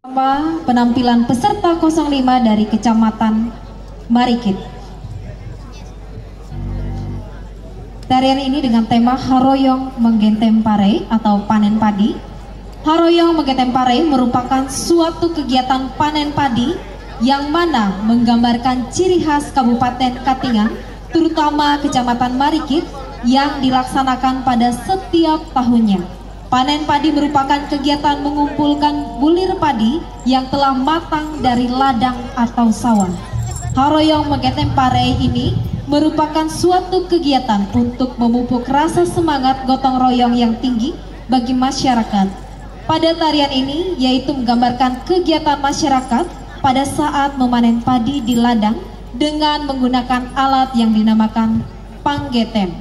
Pertama, penampilan peserta 05 dari Kecamatan Marikit. Tarian ini dengan tema Haroyong Menggentem Pare atau panen padi. Haroyong Menggentem Pare merupakan suatu kegiatan panen padi yang mana menggambarkan ciri khas Kabupaten Katingan, terutama Kecamatan Marikit yang dilaksanakan pada setiap tahunnya. Panen padi merupakan kegiatan mengumpulkan bulir padi yang telah matang dari ladang atau sawah. Haroyong Megetem Pare ini merupakan suatu kegiatan untuk memupuk rasa semangat gotong royong yang tinggi bagi masyarakat. Pada tarian ini yaitu menggambarkan kegiatan masyarakat pada saat memanen padi di ladang dengan menggunakan alat yang dinamakan panggetem.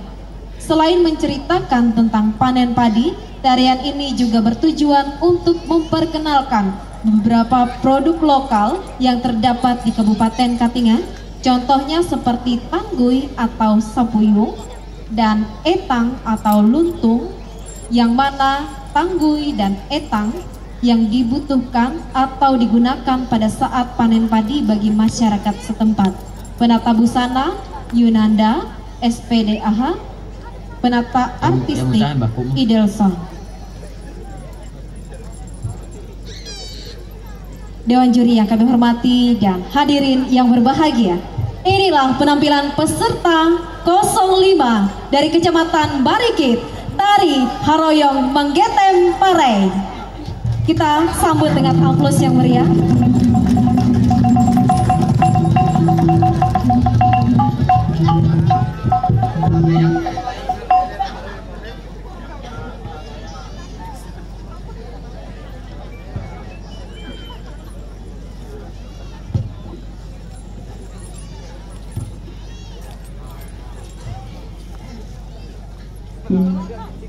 Selain menceritakan tentang panen padi, tarian ini juga bertujuan untuk memperkenalkan beberapa produk lokal yang terdapat di Kabupaten Katingan, contohnya seperti tanggui atau sapuyung dan etang atau luntung, yang mana tanggui dan etang yang dibutuhkan atau digunakan pada saat panen padi bagi masyarakat setempat. Penata busana Yunanda SPDAH, penata artistik Idelson. Dewan juri yang kami hormati dan hadirin yang berbahagia. Inilah penampilan peserta 05 dari Kecamatan Barikit, Tari Haroyong Menggetem Pare. Kita sambut dengan aplaus yang meriah. 嗯。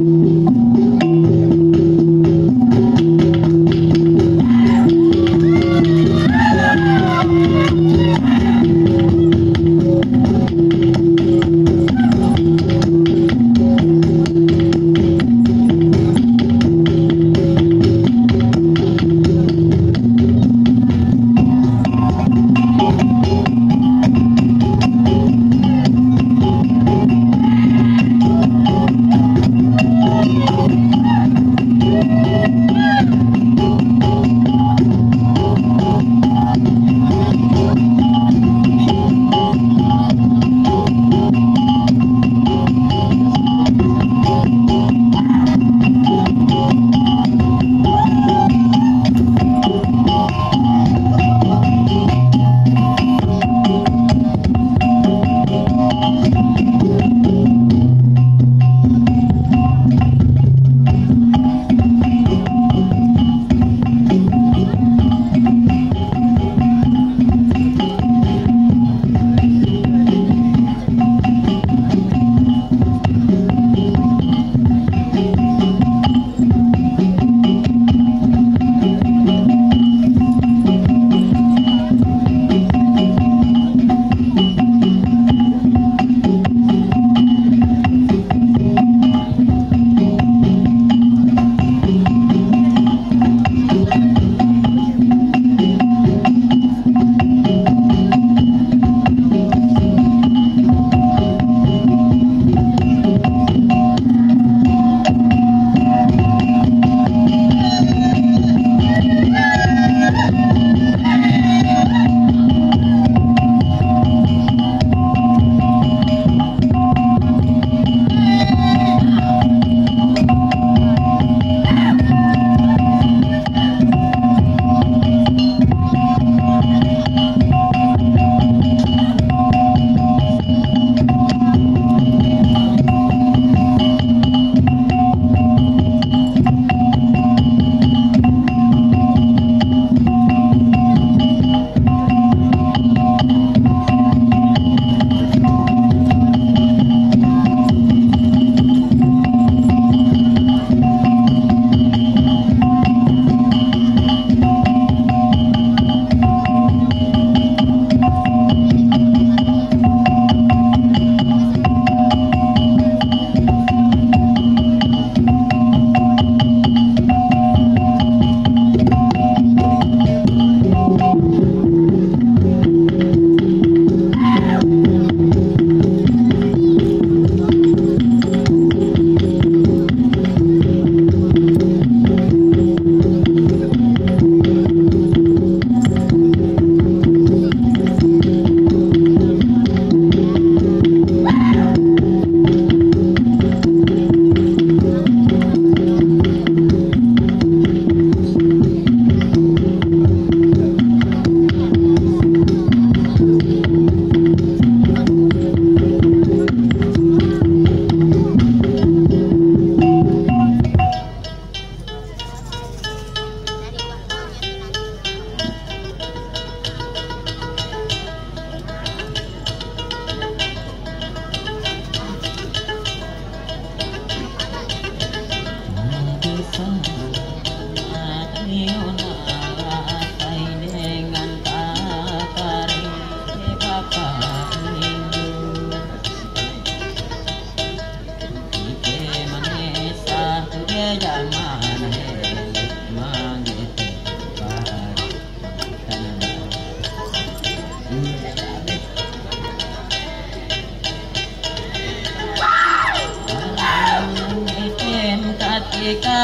ಕಾಲಿಕಾ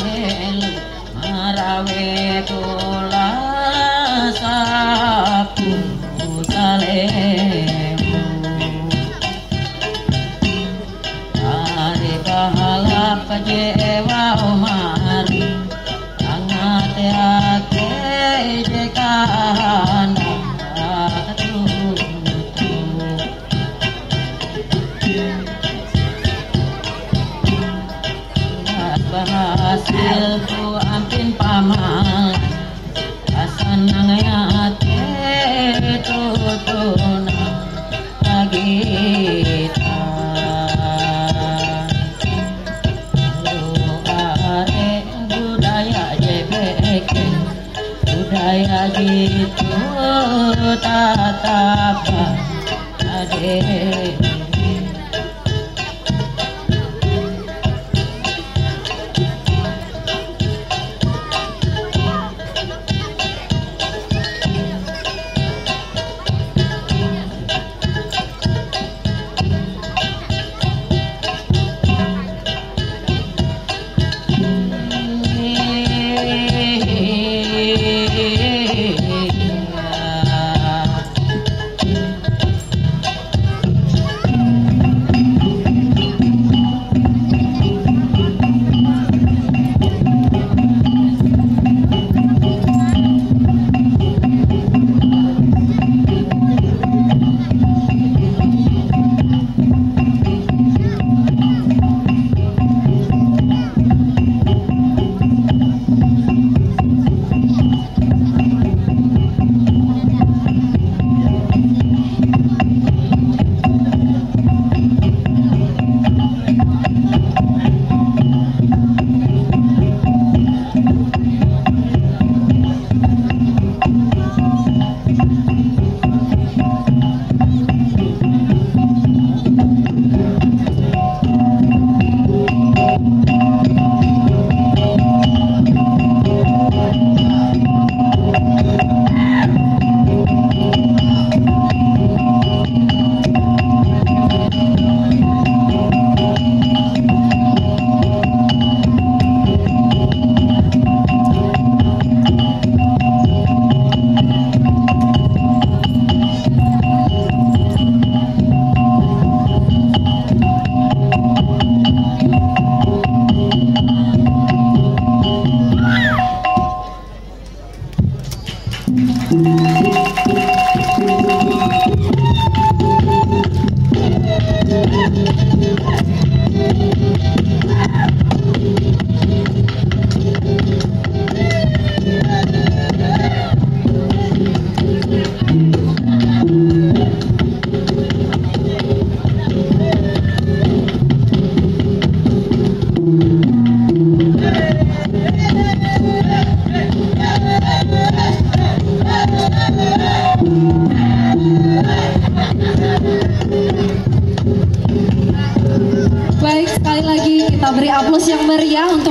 ಹೇಳು ಮಾರವೇ ತೋ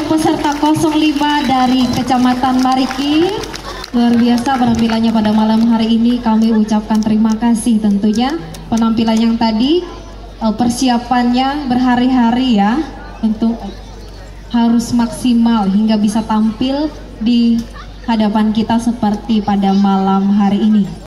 untuk peserta 05 dari Kecamatan Mariki. Luar biasa penampilannya pada malam hari ini. Kami ucapkan terima kasih tentunya. Penampilan yang tadi eh, persiapannya berhari-hari ya. Tentu harus maksimal hingga bisa tampil di hadapan kita seperti pada malam hari ini.